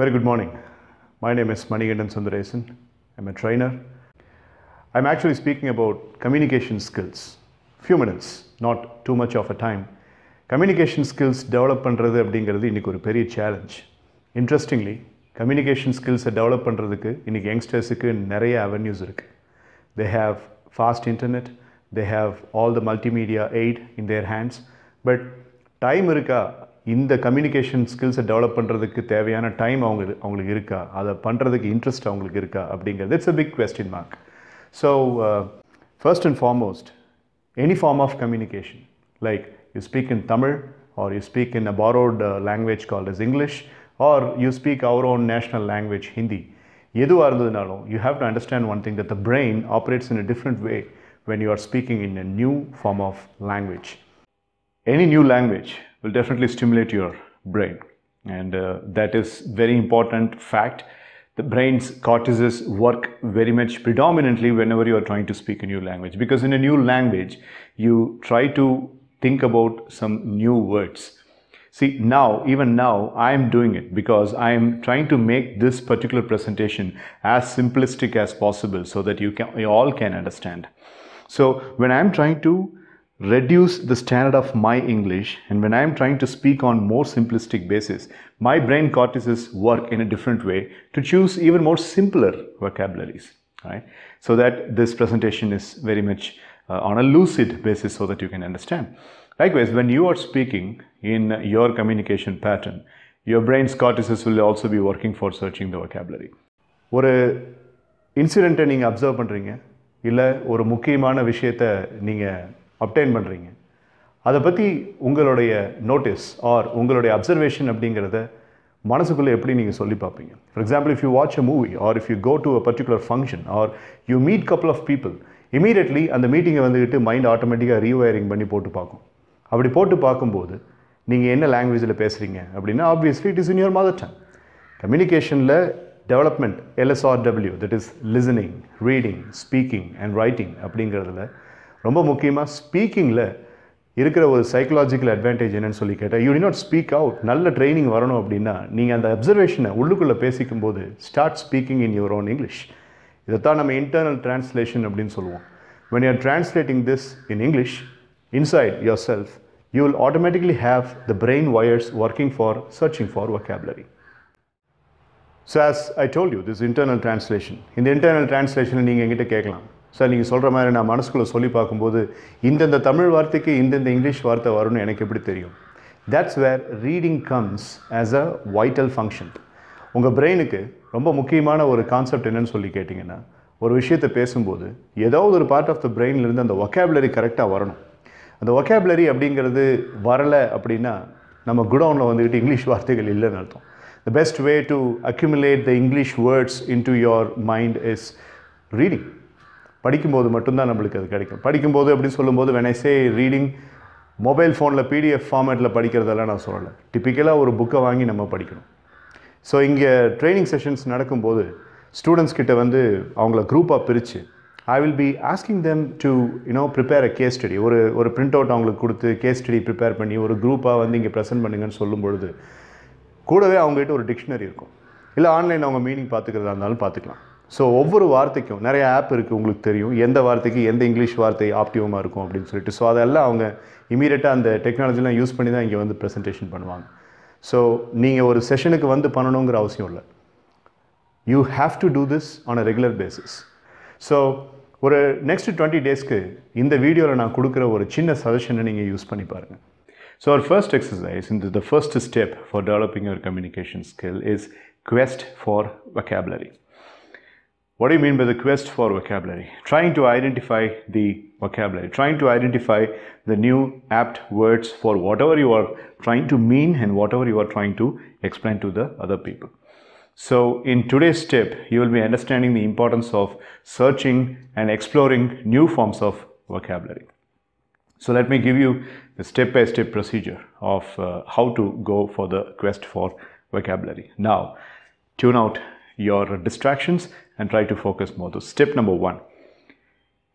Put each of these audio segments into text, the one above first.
Very good morning. My name is Manigandan Sundaresan. I'm a trainer. I'm actually speaking about communication skills. Few minutes, not too much of a time. Communication skills develop பண்ணுறது அப்படிங்கிறது இன்றைக்கி ஒரு பெரிய challenge interestingly communication ஸ்கில்ஸை develop பண்ணுறதுக்கு இன்றைக்கி யங்ஸ்டர்ஸுக்கு நிறைய அவென்யூஸ் இருக்குது they have fast internet they have all the multimedia aid in their hands but time இருக்கா இந்த கம்யூனிகேஷன் ஸ்கில்ஸை டெவலப் பண்ணுறதுக்கு தேவையான டைம் அவங்களுக்கு அவங்களுக்கு இருக்கா? அதை பண்ணுறதுக்கு இன்ட்ரெஸ்ட் அவங்களுக்கு இருக்கா? அப்படிங்கிறது it's a big question mark so first and foremost any form of communication like you speak in Tamil or you speak in a borrowed language called is English or you speak our own national language Hindi எதுவாக இருந்ததுனாலும் you have to understand one thing the brain operates in a different way when you are speaking in a new form of language Any new language will definitely stimulate your brain. And uh, that is very important fact. The brain's cortices work very much predominantly whenever you are trying to speak a new language. Because in a new language you try to think about some new words. See now even now i am doing it because i am trying to make this particular presentation as simplistic as possible so that you can you all can understand. So when i am trying to reduce the standard of my english and when i am trying to speak on more simplistic basis my brain cortices work in a different way to choose even more simpler vocabularies right so that this presentation is very much uh, on a lucid basis so that you can understand likewise when you are speaking in your communication pattern your brain's cortices will also be working for searching the vocabulary ஒரு இன்சிடெண்ட்டை நீங்கள் observe பண்ணுறீங்க இல்லை ஒரு முக்கியமான விஷயத்தை நீங்கள் obtained பண்ணுறீங்க அதை பற்றி உங்களுடைய நோட்டீஸ் ஆர் உங்களுடைய அப்சர்வேஷன் அப்படிங்கிறத மனசுக்குள்ளே எப்படி நீங்கள் சொல்லி பார்ப்பீங்க? For example if you watch a movie or if you go to a particular function or you meet couple of people immediately அந்த மீட்டிங்கை வந்துக்கிட்டு மைண்ட் ஆட்டோமேட்டிக்காக ரீவயரிங் பண்ணி போட்டு பார்க்கும். அப்படி போட்டு பார்க்கும்போது நீங்கள் என்ன லாங்குவேஜில் பேசுகிறீங்க அப்படின்னா obviously it is in your mother tongue கம்யூனிகேஷனில் development LSRW that is listening reading speaking and writing அப்படிங்கிறதுல ரொம்ப முக்கியமாக ஸ்பீக்கிங்கில் இருக்கிற ஒரு சைக்கலாஜிக்கல் அட்வான்டேஜ் என்னன்னு சொல்லி கேட்டால் you D not speak out நல்ல ட்ரைனிங் வரணும் அப்படின்னா நீங்கள் அந்த அப்சர்வேஷனை உள்ளுக்குள்ளே பேசிக்கும் போது start speaking in your own English இதைத்தான் நம்ம இன்டர்னல் டிரான்ஸ்லேஷன் அப்படின்னு சொல்லுவோம். When you are translating this in English inside yourself you will automatically have the brain wires working for searching for vocabulary. So as I told you this internal translation இந்த internal டிரான்ஸ்லேஷனை நீங்கள் எங்கிட்ட கேட்கலாம். Sir நீங்கள் சொல்கிற மாதிரி நான் மனசுக்குள்ளே சொல்லி பார்க்கும்போது இந்தந்த தமிழ் வார்த்தைக்கு இந்தந்த இங்கிலீஷ் வார்த்தை வரும்னு எனக்கு எப்படி தெரியும்? That's where reading comes as a vital function உங்கள் பிரெயினுக்கு ரொம்ப முக்கியமான ஒரு கான்செப்ட் என்னன்னு சொல்லி கேட்டிங்கன்னா ஒரு விஷயத்தை பேசும்போது ஏதாவது ஒரு பார்ட் ஆஃப் த பிரெயின்லேருந்து அந்த ஒக்கேபுலரி கரெக்டாக வரணும். அந்த ஒக்கேபுலரி அப்படிங்கிறது வரலை அப்படின்னா நம்ம குடவுனில் வந்துக்கிட்டு இங்கிலீஷ் வார்த்தைகள் இல்லைன்னு அர்த்தம். The best way to accumulate the English words into your mind is reading படிக்கும்போது மட்டும்தான் நம்மளுக்கு அது கிடைக்கும். படிக்கும்போது அப்படின்னு சொல்லும்போது when I say reading mobile ஃபோனில் பிடிஎஃப் ஃபார்மேட்டில் படிக்கிறதெல்லாம் நான் சொல்லலை. டிப்பிக்கலாக ஒரு புக்கை வாங்கி நம்ம படிக்கணும். ஸோ இங்கே ட்ரைனிங் செஷன்ஸ் நடக்கும்போது ஸ்டூடெண்ட்ஸ் கிட்ட வந்து அவங்கள குரூப்பாக பிரித்து I will be asking them to you know prepare a case study ஒரு ஒரு பிரிண்ட் அவுட் அவங்களுக்கு கொடுத்து கேஸ் ஸ்டடி ப்ரிப்பேர் பண்ணி ஒரு குரூப்பாக வந்து இங்கே ப்ரெசென்ட் பண்ணுங்கன்னு சொல்லும் பொழுது கூடவே அவங்ககிட்ட ஒரு டிக்ஷனரி இருக்கும். இல்லை ஆன்லைன் அவங்க மீனிங் பார்த்துக்கிறதா இருந்தாலும் பார்த்துக்கலாம். ஸோ ஒவ்வொரு வார்த்தைக்கும் நிறைய ஆப் இருக்குது உங்களுக்கு தெரியும். எந்த வார்த்தைக்கு எந்த இங்கிலீஷ் வார்த்தை ஆப்டிவமாக இருக்கும் அப்படின்னு சொல்லிட்டு. ஸோ அதெல்லாம் அவங்க இமீடியட்டாக அந்த டெக்னாலஜிலாம் யூஸ் பண்ணி தான் இங்கே வந்து ப்ரெசன்டேஷன் பண்ணுவாங்க. ஸோ நீங்கள் ஒரு செஷனுக்கு வந்து பண்ணணுங்கிற அவசியம் இல்லை. You have to do this on a regular basis so ஒரு நெக்ஸ்ட் டுவெண்ட்டி டேஸ்க்கு இந்த வீடியோவில் நான் கொடுக்குற ஒரு சின்ன சஜஷனை நீங்கள் யூஸ் பண்ணி பாருங்கள் ஸோ அவர் ஃபர்ஸ்ட் எக்ஸசைஸ் இந்த the first step for developing your communication skill is quest for vocabulary. What do you mean by the quest for vocabulary? Trying to identify the vocabulary, trying to identify the new apt words for whatever you are trying to mean and whatever you are trying to explain to the other people. So, in today's step, you will be understanding the importance of searching and exploring new forms of vocabulary. So let me give you the step-by-step procedure of uh, how to go for the quest for vocabulary. Now, tune out your distractions and try to focus more. So step number one.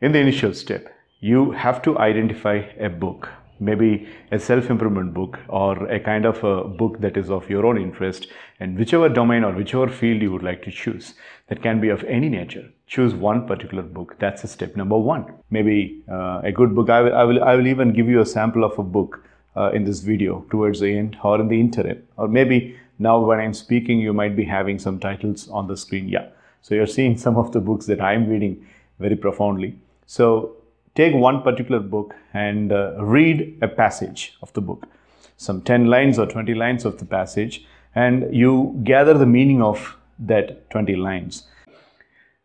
In the initial step, you have to identify a book. maybe a self-improvement book or a kind of a book that is of your own interest and whichever domain or whichever field you would like to choose that can be of any nature choose one particular book that's a step number one maybe uh, a good book I will, I will i will even give you a sample of a book uh, in this video towards the end or in the interim or maybe now when i'm speaking you might be having some titles on the screen yeah so you're seeing some of the books that i'm reading very profoundly so take one particular book and uh, read a passage of the book, some 10 lines or 20 lines of the passage, and you gather the meaning of that 20 lines.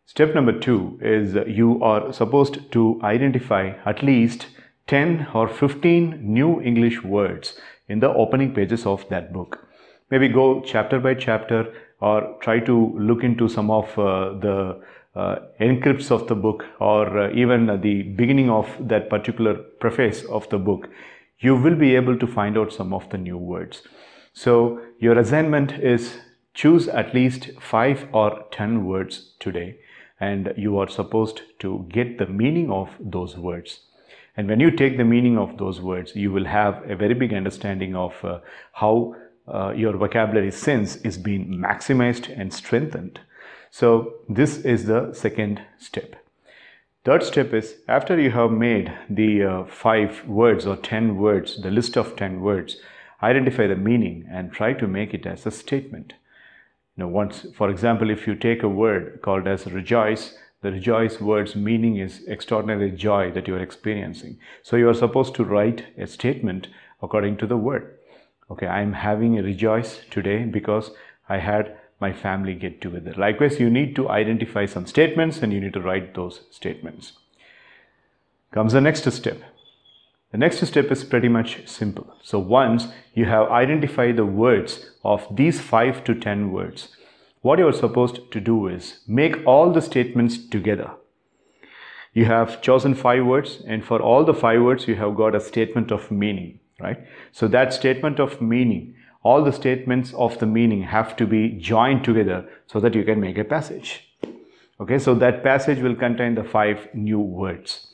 Step number two is you are supposed to identify at least 10 or 15 new English words in the opening pages of that book. Maybe go chapter by chapter or try to look into some of uh, the uh, encrypts of the book or uh, even the beginning of that particular preface of the book, you will be able to find out some of the new words. So your assignment is choose at least five or ten words today and you are supposed to get the meaning of those words. And when you take the meaning of those words, you will have a very big understanding of uh, how uh, your vocabulary sense is being maximized and strengthened. So this is the second step. Third step is after you have made the uh, five words or 10 words, the list of 10 words, identify the meaning and try to make it as a statement. Now once, for example, if you take a word called as rejoice, the rejoice word's meaning is extraordinary joy that you are experiencing. So you are supposed to write a statement according to the word. Okay, I am having a rejoice today because I had my family get together. Likewise, you need to identify some statements and you need to write those statements. Comes the next step. The next step is pretty much simple. So once you have identified the words of these 5 to 10 words, what you are supposed to do is make all the statements together. You have chosen 5 words and for all the 5 words you have got a statement of meaning, right? So that statement of meaning all the statements of the meaning have to be joined together so that you can make a passage. Okay, so that passage will contain the five new words.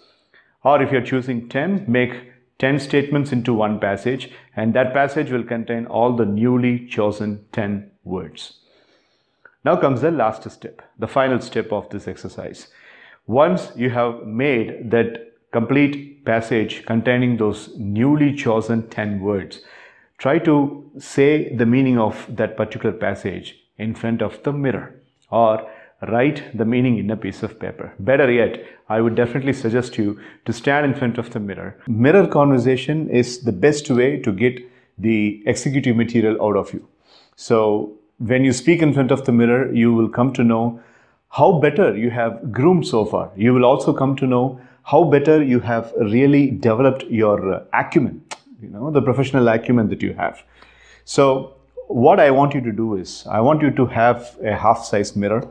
Or if you're choosing 10, make 10 statements into one passage and that passage will contain all the newly chosen 10 words. Now comes the last step, the final step of this exercise. Once you have made that complete passage containing those newly chosen 10 words, try to say the meaning of that particular passage in front of the mirror or write the meaning in a piece of paper. Better yet, I would definitely suggest you to stand in front of the mirror. Mirror conversation is the best way to get the executive material out of you. So when you speak in front of the mirror, you will come to know how better you have groomed so far. You will also come to know how better you have really developed your acumen you know, the professional acumen that you have. So what I want you to do is, I want you to have a half-size mirror,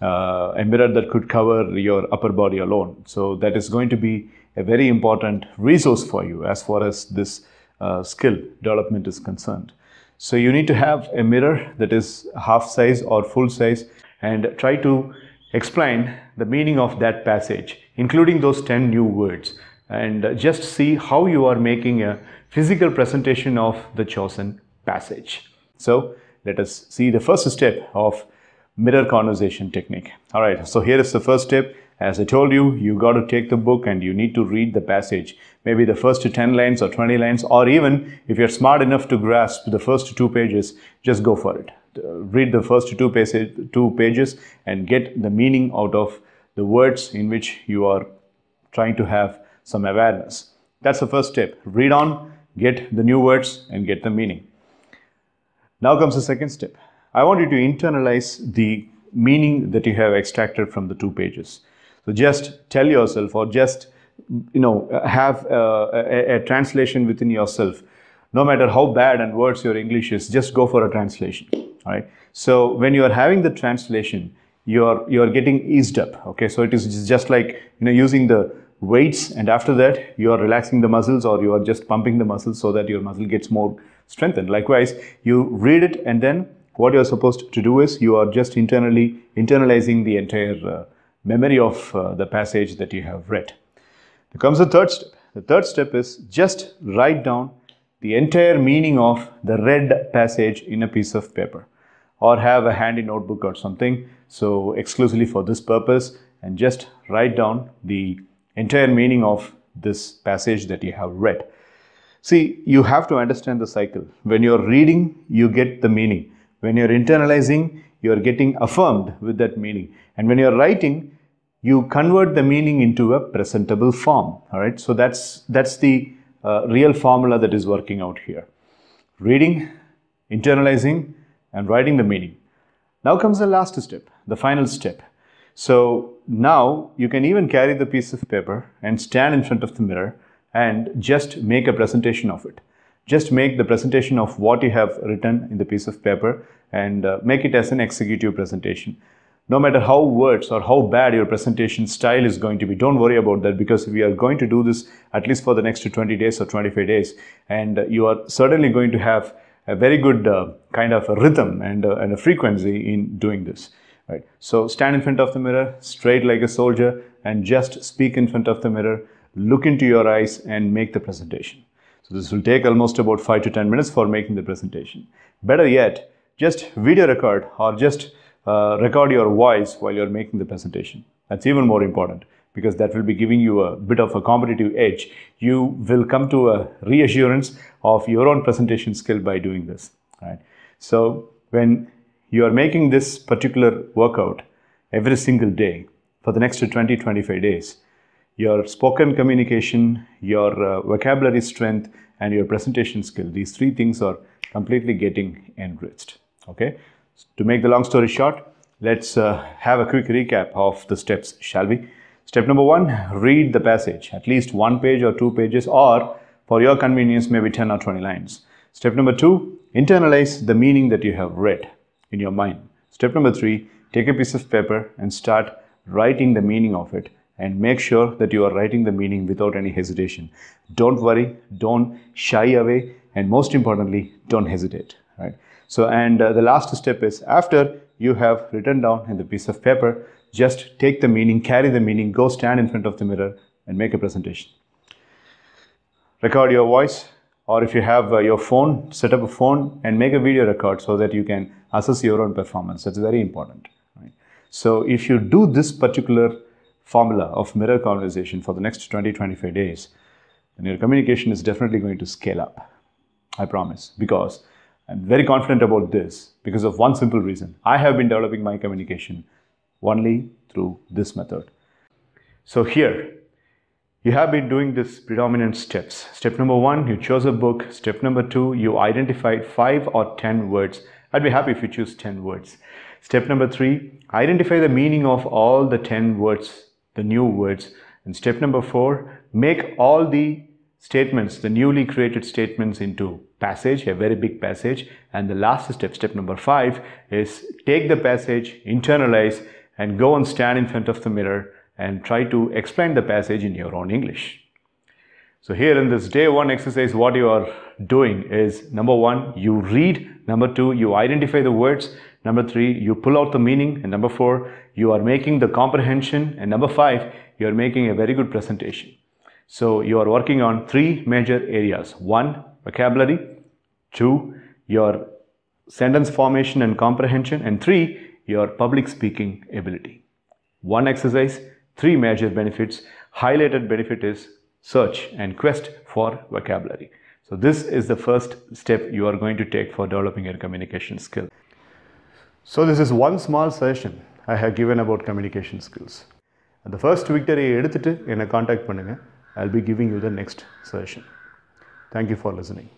uh, a mirror that could cover your upper body alone. So that is going to be a very important resource for you as far as this uh, skill development is concerned. So you need to have a mirror that is half size or full size and try to explain the meaning of that passage, including those 10 new words and uh, just see how you are making a physical presentation of the chosen passage. So let us see the first step of mirror conversation technique. All right, so here is the first step. As I told you, you got to take the book and you need to read the passage. Maybe the first 10 lines or 20 lines, or even if you're smart enough to grasp the first two pages, just go for it. Uh, read the first two, pages, two pages and get the meaning out of the words in which you are trying to have some awareness. That's the first step. Read on, get the new words and get the meaning. Now comes the second step. I want you to internalize the meaning that you have extracted from the two pages. So just tell yourself or just you know have a, a, translation within yourself. No matter how bad and worse your English is, just go for a translation. All right. So when you are having the translation, you're you're getting eased up. Okay. So it is just like you know using the weights and after that you are relaxing the muscles or you are just pumping the muscles so that your muscle gets more strengthened. Likewise, you read it and then what you're supposed to do is you are just internally internalizing the entire uh, memory of uh, the passage that you have read. there comes the third step. the third step is just write down the entire meaning of the read passage in a piece of paper or have a handy notebook or something. So, exclusively for this purpose, and just write down the entire meaning of this passage that you have read. See, you have to understand the cycle. When you're reading, you get the meaning. When you're internalizing, you're getting affirmed with that meaning. And when you're writing, you convert the meaning into a presentable form. All right. So that's that's the uh, real formula that is working out here. Reading, internalizing, and writing the meaning. Now comes the last step, the final step. So now you can even carry the piece of paper and stand in front of the mirror and just make a presentation of it. Just make the presentation of what you have written in the piece of paper and uh, make it as an executive presentation. No matter how words or how bad your presentation style is going to be, don't worry about that because we are going to do this at least for the next 20 days or 25 days. And you are certainly going to have a very good uh, kind of a rhythm and, uh, and a frequency in doing this. Right. So stand in front of the mirror, straight like a soldier, and just speak in front of the mirror look into your eyes and make the presentation. So this will take almost about 5 to 10 minutes for making the presentation. Better yet, just video record or just uh, record your voice while you're making the presentation. That's even more important because that will be giving you a bit of a competitive edge. You will come to a reassurance of your own presentation skill by doing this. Right? So when you are making this particular workout every single day for the next 20 25 days, your spoken communication, your uh, vocabulary strength, and your presentation skill. These three things are completely getting enriched. Okay. To make the long story short, let's uh, have a quick recap of the steps, shall we? Step number one, read the passage, at least one page or two pages, or for your convenience, maybe 10 or 20 lines. Step number two, internalize the meaning that you have read in your mind. Step number three, take a piece of paper and start writing the meaning of it and make sure that you are writing the meaning without any hesitation. Don't worry, don't shy away, and most importantly, don't hesitate. Right. So, and uh, the last step is after you have written down in the piece of paper, just take the meaning, carry the meaning, go stand in front of the mirror and make a presentation. Record your voice, or if you have uh, your phone, set up a phone and make a video record so that you can assess your own performance. That's very important. Right? So, if you do this particular formula of mirror conversation for the next 20 25 days, then your communication is definitely going to scale up. I promise. Because I'm very confident about this because of one simple reason. I have been developing my communication only through this method. So here, you have been doing this predominant steps. Step number one, you chose a book. Step number two, you identified five or 10 words. I'd be happy if you choose 10 words. Step number three, identify the meaning of all the 10 words the new words. And step number four, make all the statements, the newly created statements into passage, a very big passage. And the last step, step number five, is take the passage, internalize, and go and stand in front of the mirror and try to explain the passage in your own English. So here in this day one exercise, what you are doing is number one, you read. Number two, you identify the words. Number three, you pull out the meaning. And number four, you are making the comprehension. And number five, you are making a very good presentation. So you are working on three major areas. One, vocabulary. Two, your sentence formation and comprehension. And three, your public speaking ability. One exercise, three major benefits. Highlighted benefit is search and quest for vocabulary. So this is the first step you are going to take for developing your communication skill. So this is one small session I have given about communication skills. அந்த first விக்டரியை எடுத்துட்டு என்னை contact பண்ணுங்கள் ஐ will be giving you the next session thank you for listening